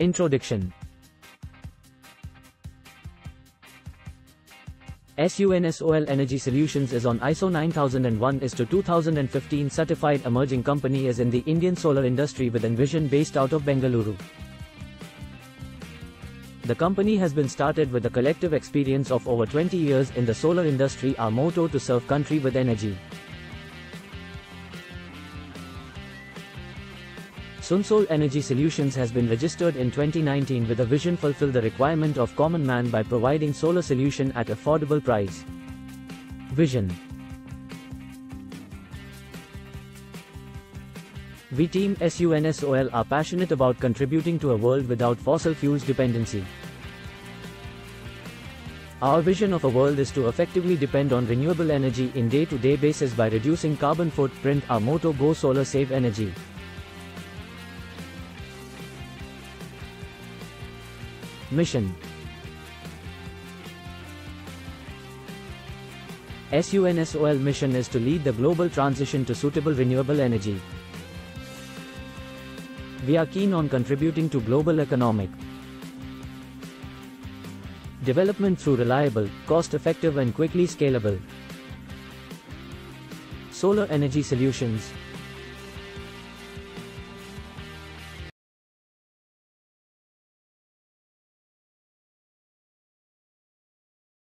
Introduction SUNSOL Energy Solutions is on ISO 9001 is to 2015 certified emerging company is in the Indian solar industry with Envision based out of Bengaluru. The company has been started with a collective experience of over 20 years in the solar industry our motto to serve country with energy. Sunsol Energy Solutions has been registered in 2019 with a vision fulfill the requirement of common man by providing solar solution at affordable price. Vision We team SUNSOL are passionate about contributing to a world without fossil fuels dependency. Our vision of a world is to effectively depend on renewable energy in day-to-day -day basis by reducing carbon footprint our motto Go Solar Save Energy. Mission SUNSOL mission is to lead the global transition to suitable renewable energy. We are keen on contributing to global economic development through reliable, cost-effective and quickly scalable solar energy solutions.